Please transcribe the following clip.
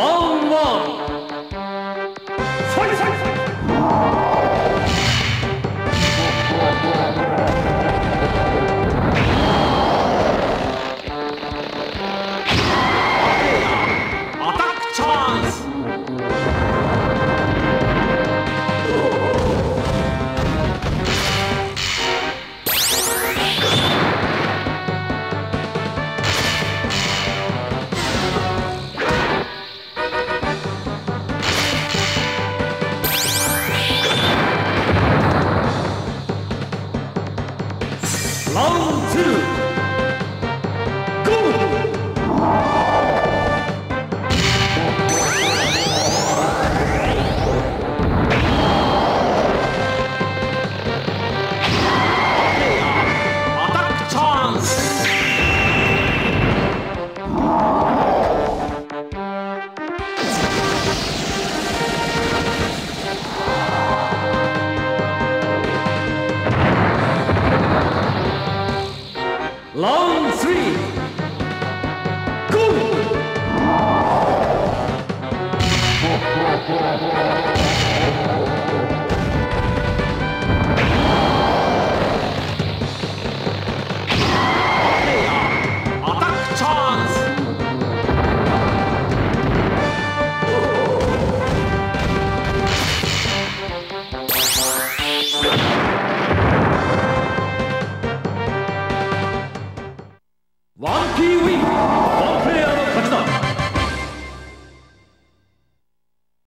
ワンワン。フイトファイト Round two.